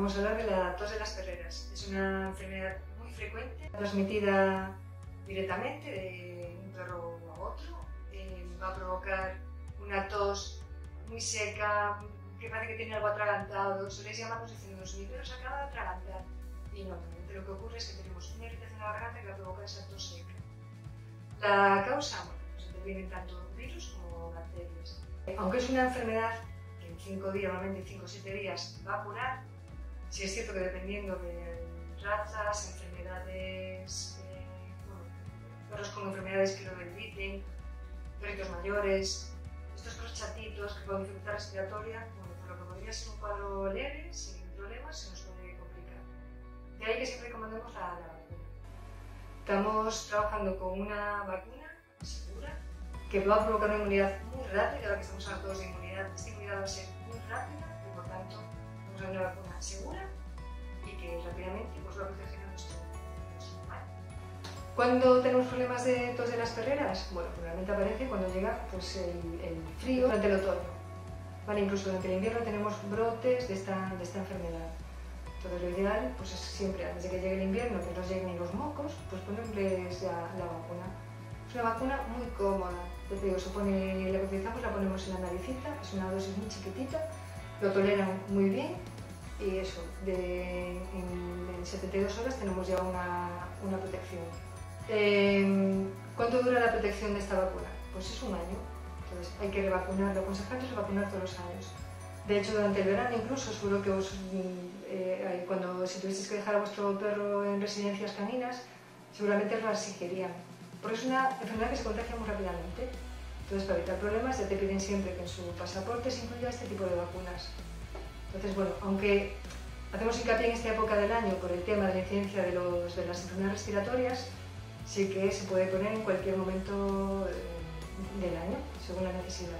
vamos a hablar de la tos de las perreras. Es una enfermedad muy frecuente, transmitida directamente de un perro a otro. Eh, va a provocar una tos muy seca, que parece que tiene algo atragantado. Soléis llamarnos diciendo, mi perro se acaba de atragantar. Y no, lo que ocurre es que tenemos una irritación en la garganta que va a provocar esa tos seca. La causa, bueno, pues intervienen tanto virus como bacterias. Aunque es una enfermedad que en 5 días, normalmente 5 o 7 días, va a curar, si es cierto que dependiendo de razas, enfermedades, eh, bueno, perros con enfermedades que lo debiliten, perritos mayores, estos chatitos que pueden dificultad respiratoria, bueno, por lo que podría ser un cuadro leve, sin problemas, se nos puede complicar. De ahí que siempre recomendamos la, la vacuna. Estamos trabajando con una vacuna segura que va a provocar una inmunidad muy rápida, ahora que estamos hablando todos de inmunidad, esta inmunidad va a ser una vacuna segura y que rápidamente pues, va a proteger a nuestro. ¿Cuándo tenemos problemas de tos de las perreras? Bueno, probablemente aparece cuando llega pues, el, el frío durante el otoño. Vale, incluso durante el invierno tenemos brotes de esta, de esta enfermedad. Entonces lo ideal pues, es siempre, antes de que llegue el invierno, que no lleguen ni los mocos, pues ponerles ya la vacuna. Es una vacuna muy cómoda. Ya te digo, se pone, la utilizamos la ponemos en la naricita, es una dosis muy chiquitita, lo toleran muy bien y eso, en, en 72 horas tenemos ya una, una protección. Eh, ¿Cuánto dura la protección de esta vacuna? Pues es un año. Entonces hay que revacunar, lo aconsejable es revacunar todos los años. De hecho, durante el verano incluso, seguro que os, eh, cuando si tuvisteis que dejar a vuestro perro en residencias caninas, seguramente os exigirían. Porque es una enfermedad que se contagia muy rápidamente. Entonces, para evitar problemas, ya te piden siempre que en su pasaporte se incluya este tipo de vacunas. Entonces, bueno, aunque hacemos hincapié en esta época del año por el tema de la incidencia de, las enfermedades respiratorias, sí que se puede poner en cualquier momento eh, del año, según la necesidad.